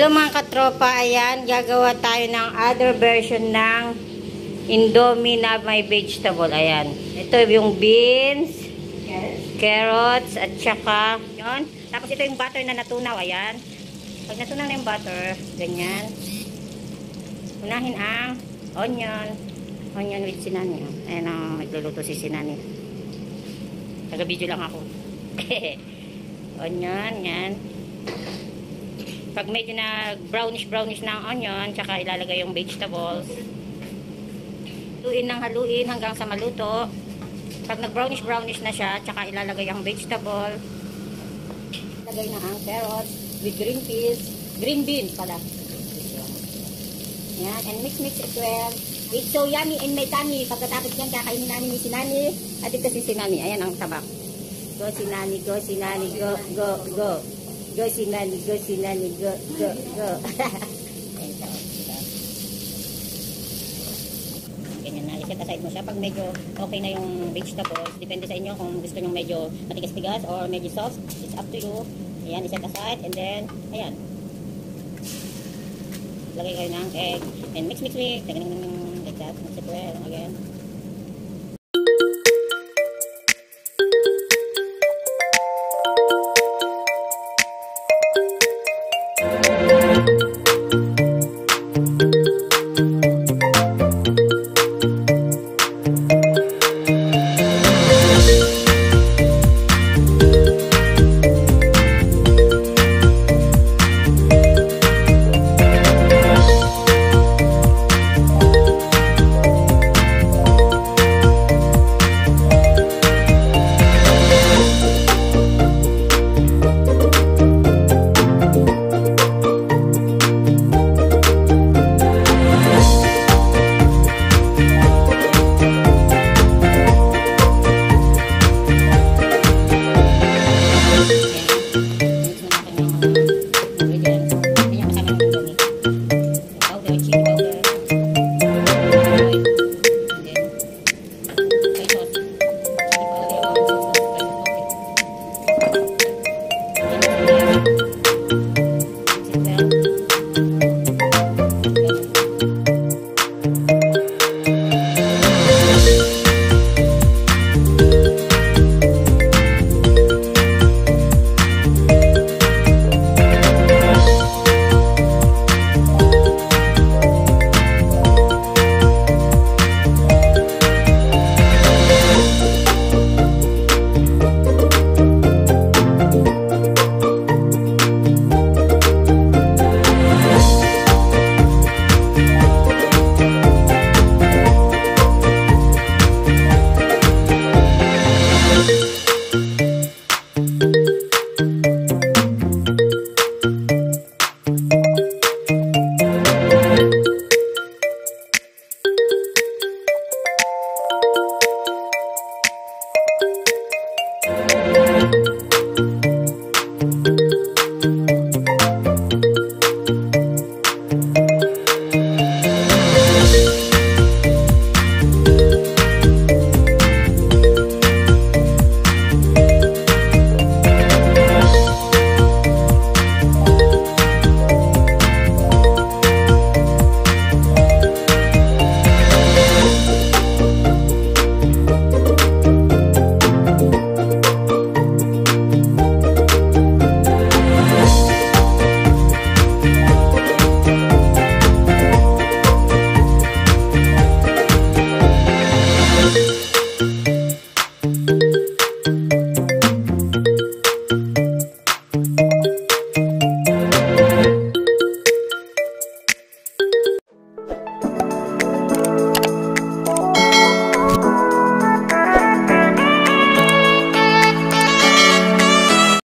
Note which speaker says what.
Speaker 1: Hello mga katropa, ayan, gagawa tayo ng other version ng Indomie na may vegetable. Ayan, ito yung beans, carrots, at saka, yun. Tapos ito yung butter na natunaw, ayan. Pag natunaw na yung butter, ganyan. Unahin ang onion, onion with sinani. Ayan ang nagluluto si sinani. Taga-video lang ako. onion, yan. Pag medyo na brownish-brownish na ang onion, tsaka ilalagay yung vegetables. Haluin ng haluin hanggang sa maluto. Pag nag-brownish-brownish na siya, tsaka ilalagay ang vegetable. Ilagay na ang carrots with green peas. Green beans pala. Yan, and mix-mix it well. It's so yummy and may tummy. Pagkatapos yan, kakainin namin ni Sinani. At ito si Sinani. Ayan ang tabak. Go Sinani, go Sinani, go, go, go. Go Sinani, go Sinani, go, go, go. Diba? Ganyan na, iset aside mo siya. Pag medyo okay na yung vegetables, depende sa inyo kung gusto nyo medyo matigas-tigas or medyo soft. It's up to you. Ayan, iset aside. And then, ayan. Lagay kayo ng egg. And mix, mix, mix. Like that. Mix it well again.